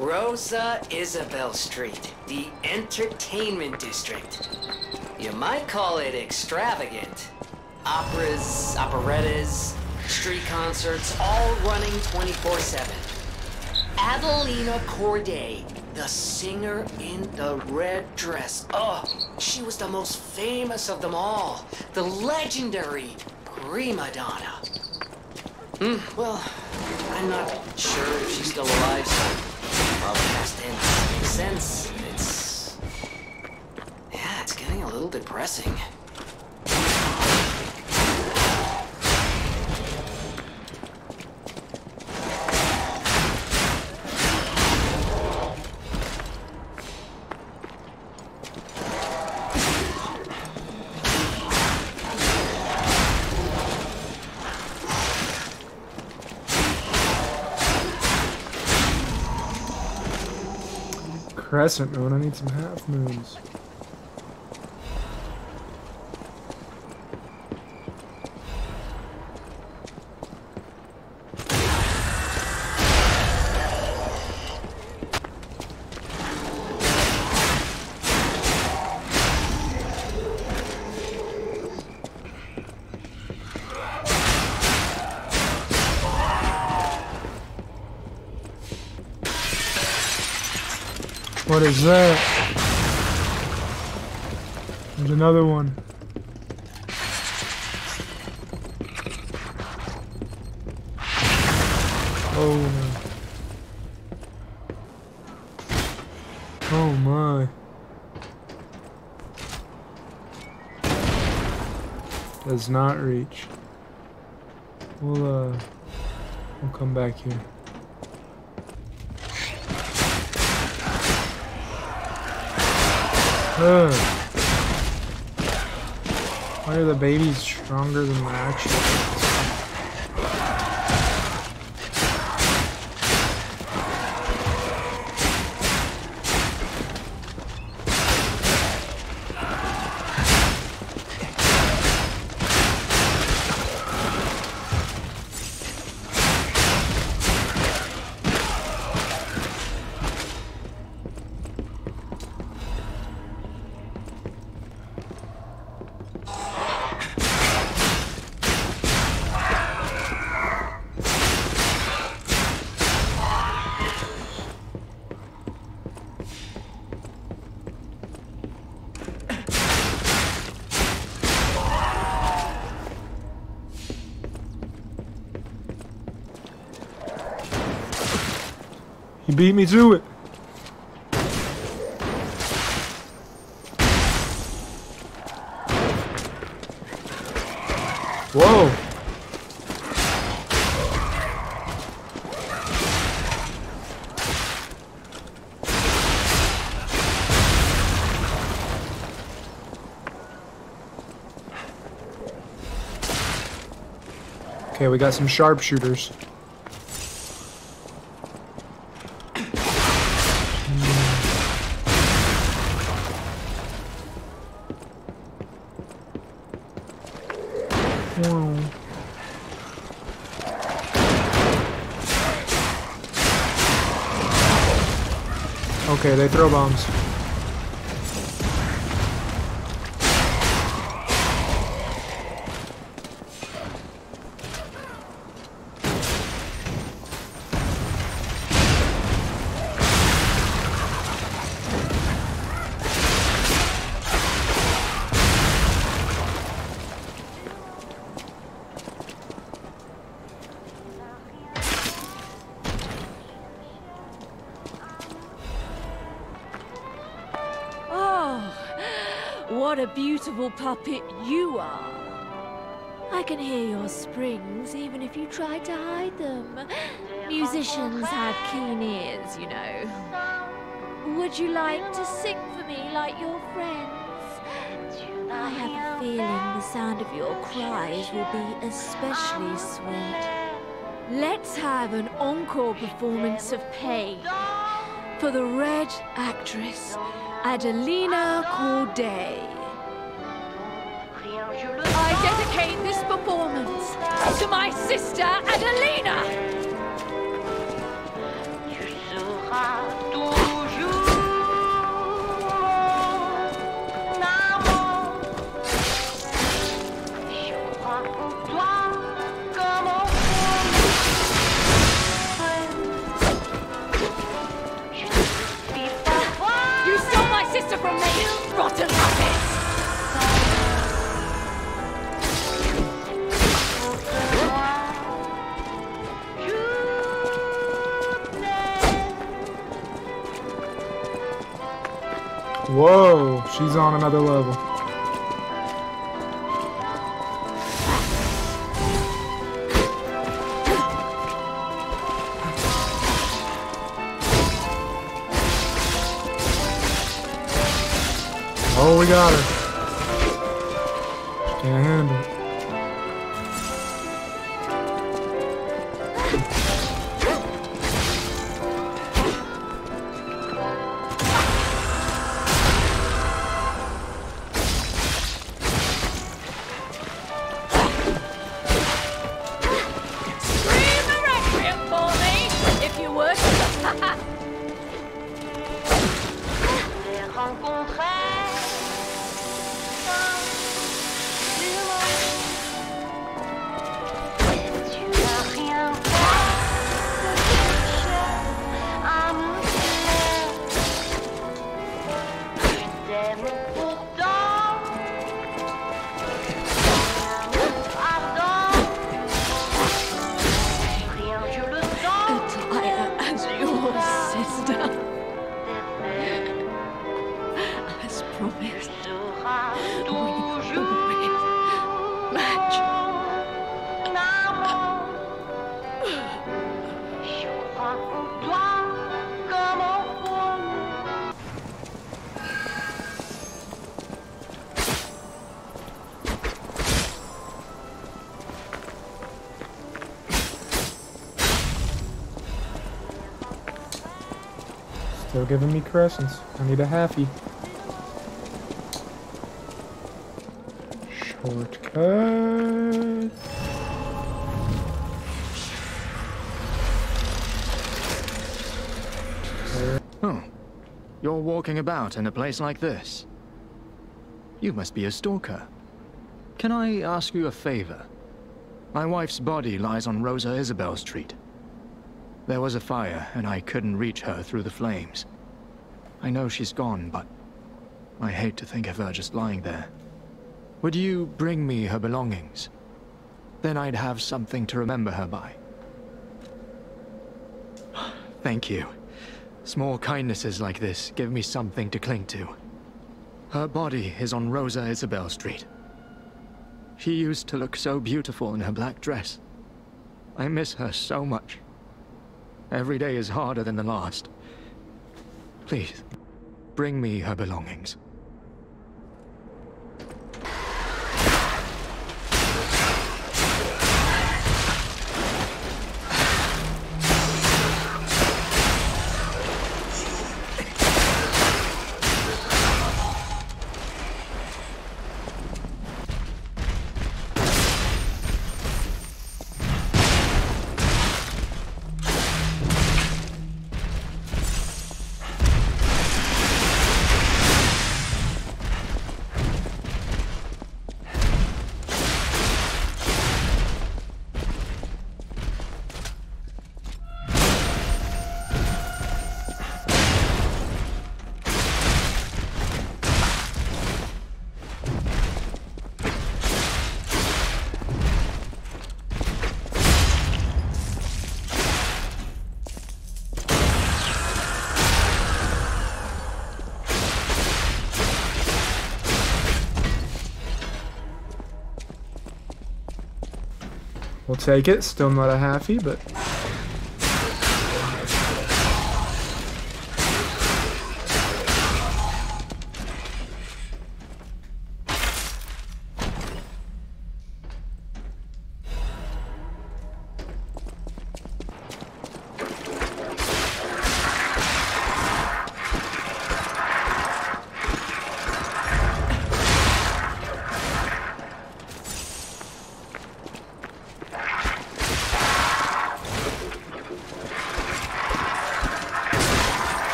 Rosa Isabelle Street, the entertainment district. You might call it extravagant. Operas, operettas, street concerts, all running 24-7. Adelina Corday, the singer in the red dress. Oh, she was the most famous of them all. The legendary prima donna. Hmm, well, I'm not sure if she's still alive, so probably has to end. Makes sense. It's... Yeah, it's getting a little depressing. Crescent moon, I need some half moons. What is that? There's another one. Oh no. Oh my. Does not reach. We'll uh we'll come back here. Ugh. Why are the babies stronger than the actual He beat me to it. Whoa. Okay, we got some sharpshooters. Bombs. Beautiful puppet you are. I can hear your springs even if you try to hide them. Musicians have keen ears, you know. Would you like to sing for me like your friends? I have a feeling the sound of your cries will be especially sweet. Let's have an encore performance of pain for the red actress, Adelina Corday. I dedicate this performance to my sister Adelina. On another level. Oh, we got her. Still giving me crescents. I need a halfie. Oh, you're walking about in a place like this. You must be a stalker. Can I ask you a favor? My wife's body lies on Rosa Isabelle Street. There was a fire, and I couldn't reach her through the flames. I know she's gone, but I hate to think of her just lying there. Would you bring me her belongings? Then I'd have something to remember her by. Thank you. Small kindnesses like this give me something to cling to. Her body is on Rosa Isabelle Street. She used to look so beautiful in her black dress. I miss her so much. Every day is harder than the last. Please, bring me her belongings. We'll take it. Still not a halfie, but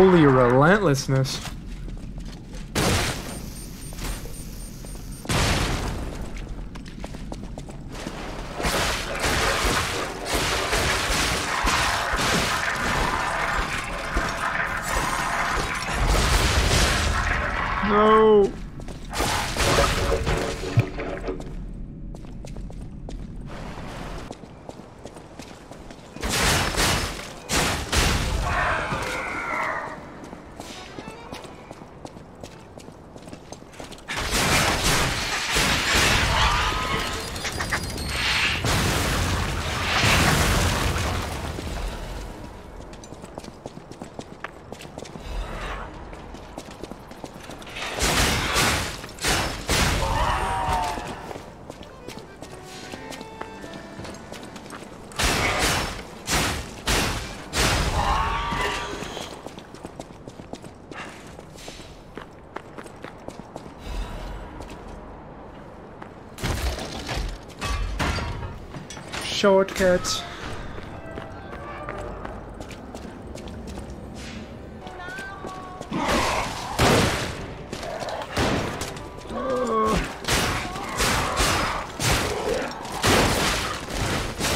holy relentlessness. Shortcut.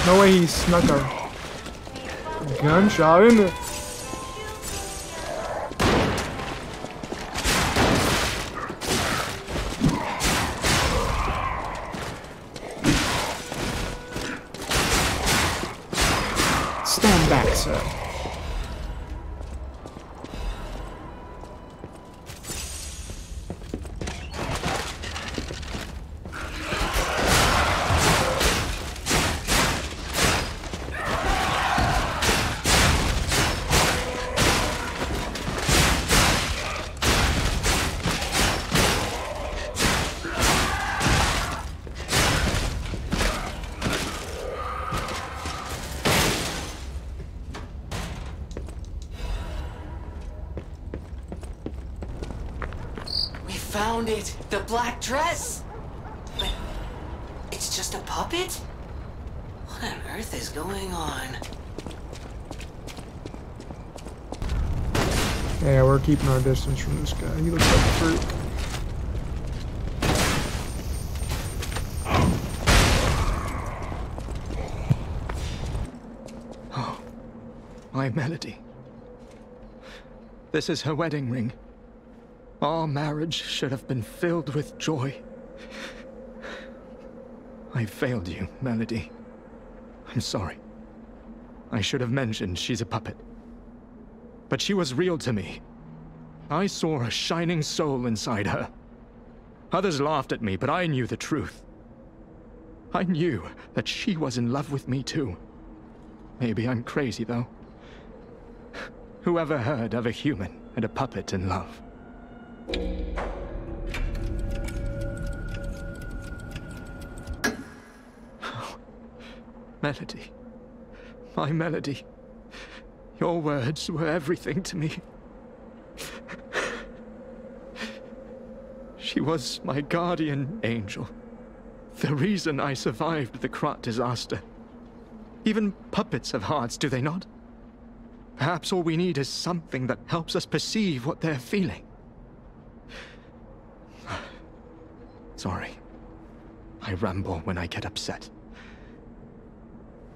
No way he snuck a gunshot in there. It! The black dress! But it's just a puppet? What on earth is going on? Yeah, we're keeping our distance from this guy. He looks like a freak. Oh, my melody. This is her wedding ring. Our marriage should have been filled with joy. I failed you, Melody. I'm sorry. I should have mentioned she's a puppet. But she was real to me. I saw a shining soul inside her. Others laughed at me, but I knew the truth. I knew that she was in love with me too. Maybe I'm crazy, though. Whoever heard of a human and a puppet in love? Melody. My melody. Your words were everything to me. She was my guardian angel. The reason I survived the Krat disaster. Even puppets have hearts, do they not? Perhaps all we need is something that helps us perceive what they're feeling. Sorry. I ramble when I get upset.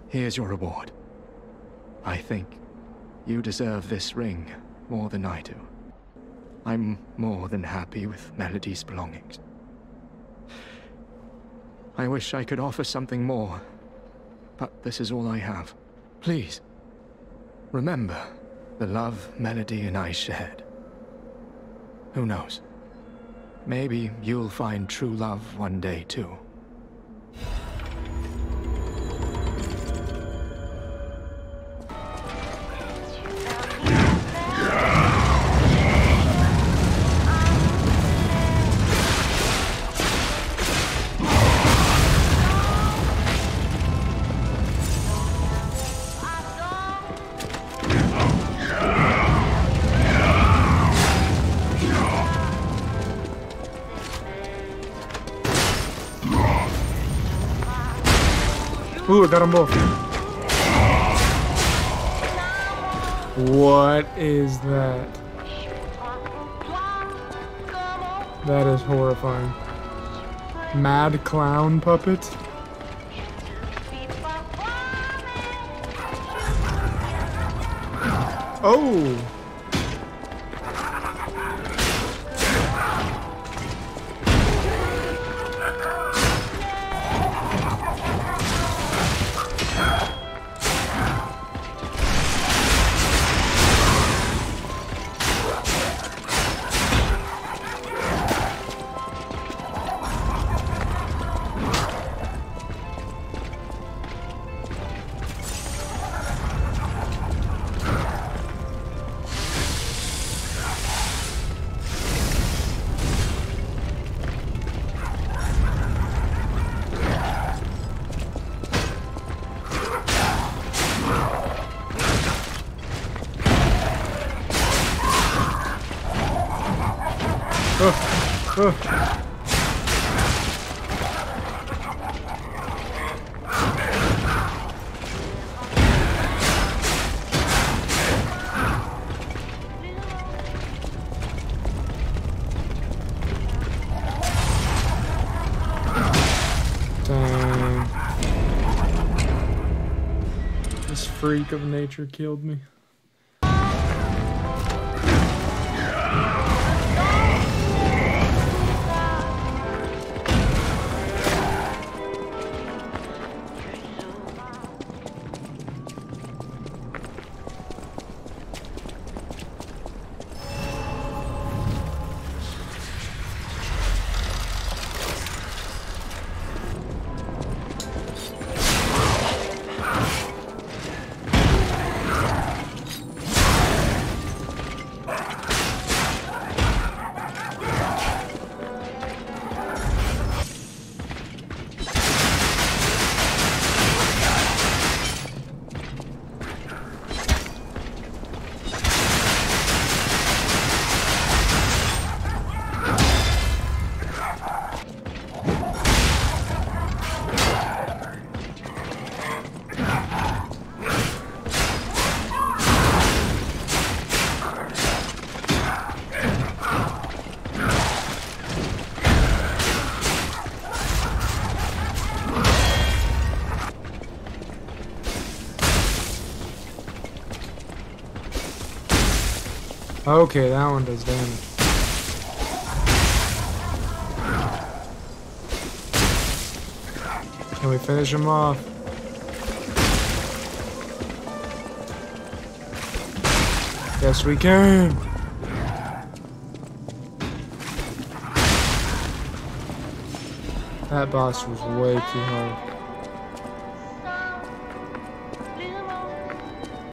Here's your reward. I think you deserve this ring more than I do. I'm more than happy with Melody's belongings. I wish I could offer something more, but this is all I have. Please, remember the love Melody and I shared. Who knows? Maybe you'll find true love one day, too. Ooh, I got them both. What is that? That is horrifying. Mad clown puppet? Oh! Oh, oh. freak of nature killed me. Okay, that one does damage. Can we finish him off? Yes, we can. That boss was way too hard.